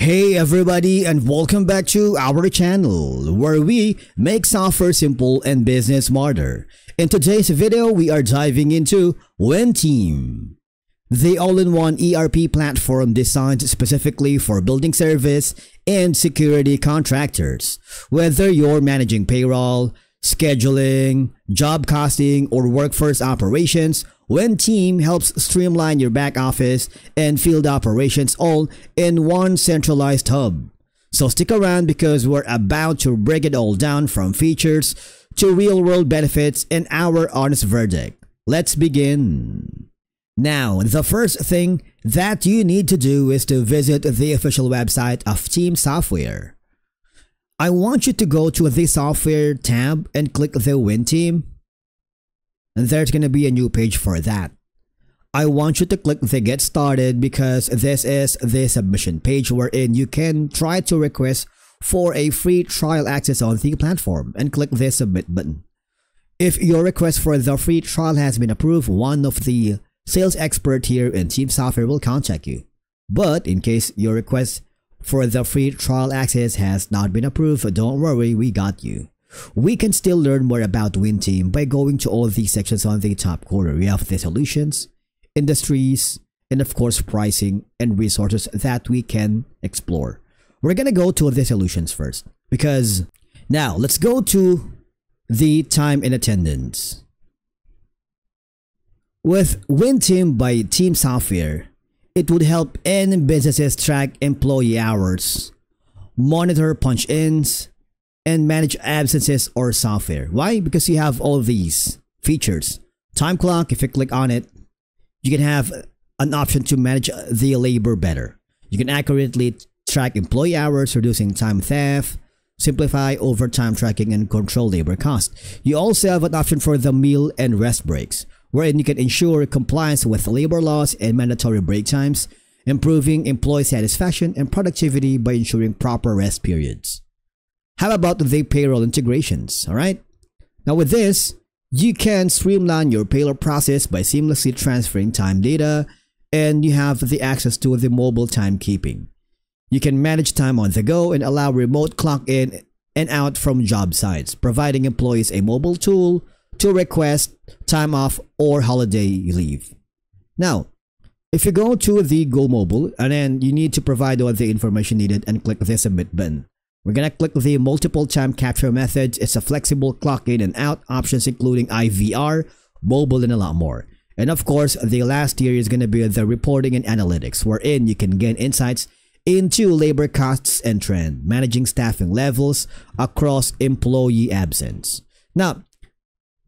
Hey everybody and welcome back to our channel where we make software simple and business smarter. In today's video, we are diving into WinTeam, the all-in-one ERP platform designed specifically for building service and security contractors. Whether you're managing payroll, scheduling, job costing, or workforce operations, WinTeam helps streamline your back office and field operations all in one centralized hub. So stick around because we're about to break it all down from features to real world benefits and our honest verdict. Let's begin. Now, the first thing that you need to do is to visit the official website of Team Software. I want you to go to the software tab and click the WinTeam. And there's going to be a new page for that. I want you to click the get started because this is the submission page wherein you can try to request for a free trial access on the platform and click the submit button. If your request for the free trial has been approved, one of the sales expert here in Team Software will contact you. But in case your request for the free trial access has not been approved, don't worry, we got you. We can still learn more about WinTeam by going to all these sections on the top corner. We have the solutions, industries, and of course pricing and resources that we can explore. We're gonna go to the solutions first because now let's go to the time and attendance. With WinTeam by Team Software, it would help any businesses track employee hours, monitor punch-ins, and manage absences or software. Why? Because you have all these features. Time clock, if you click on it, you can have an option to manage the labor better. You can accurately track employee hours, reducing time theft, simplify overtime tracking, and control labor cost. You also have an option for the meal and rest breaks, wherein you can ensure compliance with labor laws and mandatory break times, improving employee satisfaction and productivity by ensuring proper rest periods. How about the payroll integrations, alright? Now with this, you can streamline your payroll process by seamlessly transferring time data and you have the access to the mobile timekeeping. You can manage time on the go and allow remote clock in and out from job sites, providing employees a mobile tool to request time off or holiday leave. Now, if you go to the Go Mobile and then you need to provide all the information needed and click the submit button. We're gonna click the multiple time capture methods. It's a flexible clock in and out options including IVR, mobile and a lot more. And of course, the last tier is gonna be the reporting and analytics wherein you can gain insights into labor costs and trend, managing staffing levels across employee absence. Now,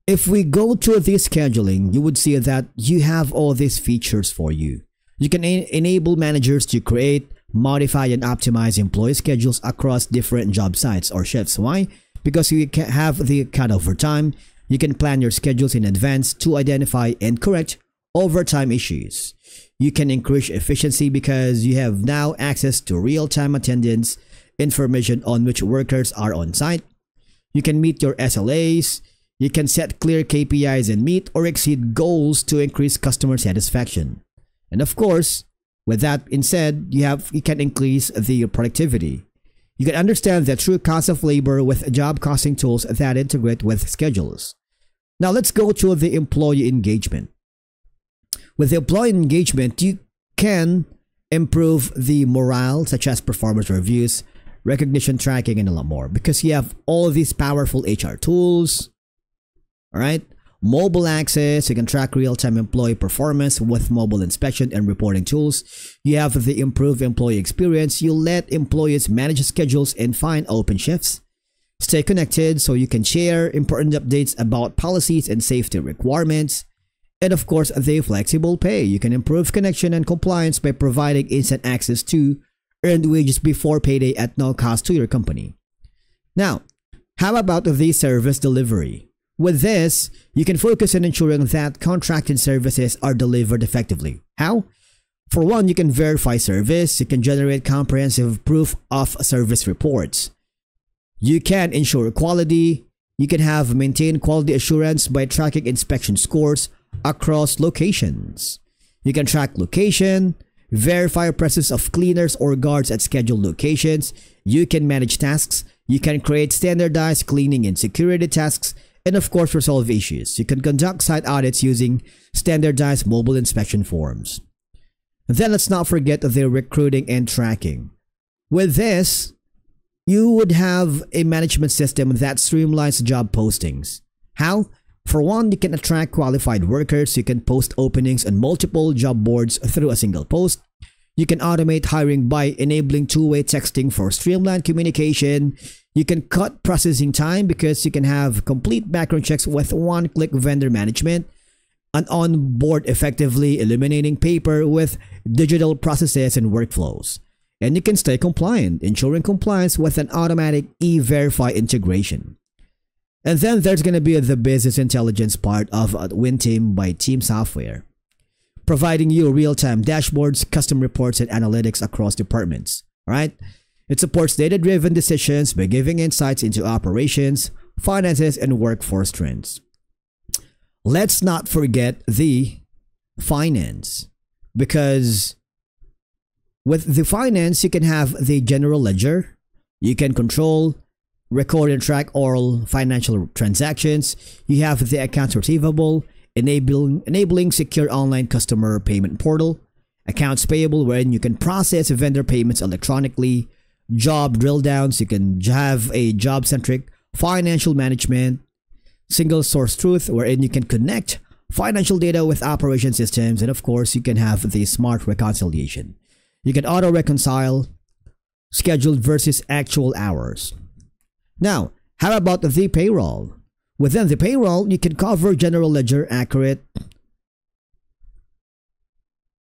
if we go to the scheduling, you would see that you have all these features for you. You can enable managers to create, modify and optimize employee schedules across different job sites or shifts. Why? Because you can have the cutover time. You can plan your schedules in advance to identify and correct overtime issues. You can increase efficiency because you have now access to real-time attendance information on which workers are on site. You can meet your SLAs. You can set clear KPIs and meet or exceed goals to increase customer satisfaction. And of course, with that said, you have you can increase the productivity. You can understand the true cost of labor with job costing tools that integrate with schedules. Now let's go to the employee engagement. With the employee engagement, you can improve the morale such as performance reviews, recognition tracking, and a lot more because you have all these powerful HR tools. All right mobile access. You can track real-time employee performance with mobile inspection and reporting tools. You have the improved employee experience. You let employees manage schedules and find open shifts. Stay connected so you can share important updates about policies and safety requirements. And of course, the flexible pay. You can improve connection and compliance by providing instant access to earned wages before payday at no cost to your company. Now, how about the service delivery? With this, you can focus on ensuring that contracted services are delivered effectively. How? For one, you can verify service, you can generate comprehensive proof of service reports. You can ensure quality, you can have maintained quality assurance by tracking inspection scores across locations. You can track location, verify presence of cleaners or guards at scheduled locations. You can manage tasks. You can create standardized cleaning and security tasks. And of course, resolve issues. You can conduct site audits using standardized mobile inspection forms. Then let's not forget the recruiting and tracking. With this, you would have a management system that streamlines job postings. How? For one, you can attract qualified workers. You can post openings on multiple job boards through a single post. You can automate hiring by enabling two-way texting for streamlined communication. You can cut processing time because you can have complete background checks with one-click vendor management and onboard effectively eliminating paper with digital processes and workflows. And you can stay compliant, ensuring compliance with an automatic e-verify integration. And then there's going to be the business intelligence part of WinTeam by Team Software, providing you real-time dashboards, custom reports, and analytics across departments. All right? It supports data-driven decisions by giving insights into operations, finances, and workforce trends. Let's not forget the finance, because with the finance, you can have the general ledger, you can control record and track all financial transactions. You have the accounts receivable, enabling, enabling secure online customer payment portal, accounts payable wherein you can process vendor payments electronically, job drill downs, you can have a job centric financial management, single source truth wherein you can connect financial data with operation systems, and of course, you can have the smart reconciliation. You can auto reconcile scheduled versus actual hours. Now, how about the payroll? Within the payroll, you can cover general ledger accurate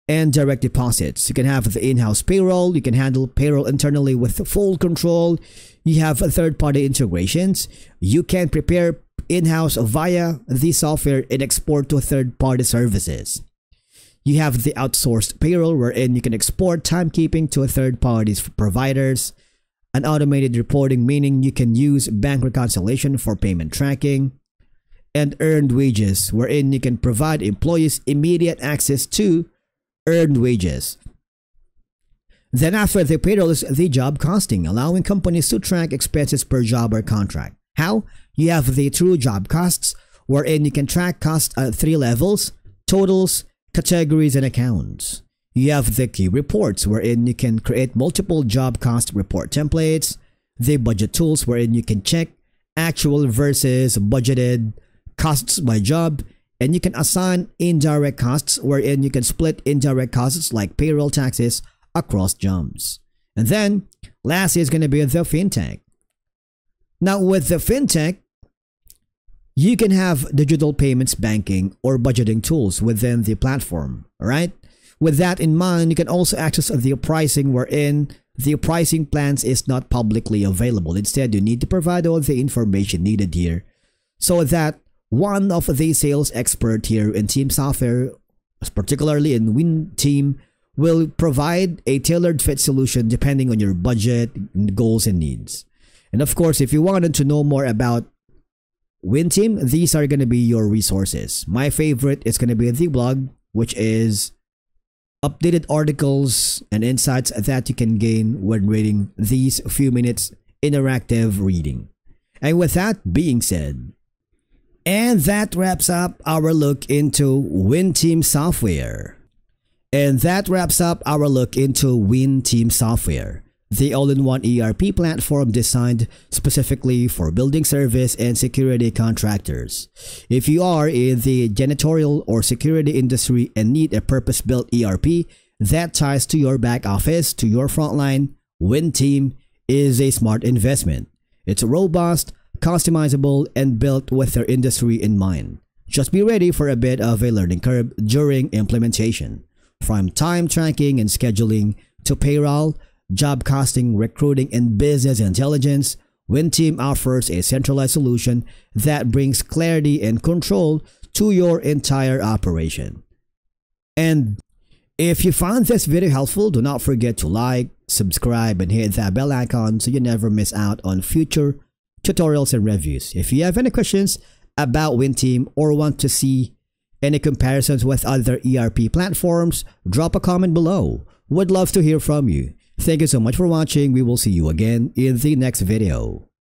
and direct deposits. You can have the in-house payroll. You can handle payroll internally with full control. You have third-party integrations. You can prepare in-house via the software and export to third-party services. You have the outsourced payroll wherein you can export timekeeping to third parties providers an automated reporting meaning you can use bank reconciliation for payment tracking, and earned wages wherein you can provide employees immediate access to earned wages. Then after the payroll is the job costing, allowing companies to track expenses per job or contract. How? You have the true job costs, wherein you can track costs at three levels, totals, categories, and accounts. You have the key reports wherein you can create multiple job cost report templates, the budget tools wherein you can check actual versus budgeted costs by job, and you can assign indirect costs wherein you can split indirect costs like payroll taxes across jobs. And then last is going to be the fintech. Now with the fintech, you can have digital payments banking or budgeting tools within the platform, right? With that in mind, you can also access the pricing wherein the pricing plans is not publicly available. Instead, you need to provide all the information needed here so that one of the sales expert here in Team Software, particularly in WinTeam, will provide a tailored fit solution depending on your budget, goals, and needs. And of course, if you wanted to know more about WinTeam, these are going to be your resources. My favorite is going to be the blog, which is updated articles and insights that you can gain when reading these few minutes interactive reading. And with that being said, and that wraps up our look into WinTeam software. And that wraps up our look into WinTeam software the all-in-one ERP platform designed specifically for building service and security contractors. If you are in the janitorial or security industry and need a purpose-built ERP that ties to your back office, to your frontline, WinTeam is a smart investment. It's robust, customizable, and built with their industry in mind. Just be ready for a bit of a learning curve during implementation. From time tracking and scheduling to payroll, job costing, recruiting, and business intelligence, WinTeam offers a centralized solution that brings clarity and control to your entire operation. And if you found this video helpful, do not forget to like, subscribe, and hit that bell icon so you never miss out on future tutorials and reviews. If you have any questions about WinTeam or want to see any comparisons with other ERP platforms, drop a comment below. Would love to hear from you. Thank you so much for watching. We will see you again in the next video.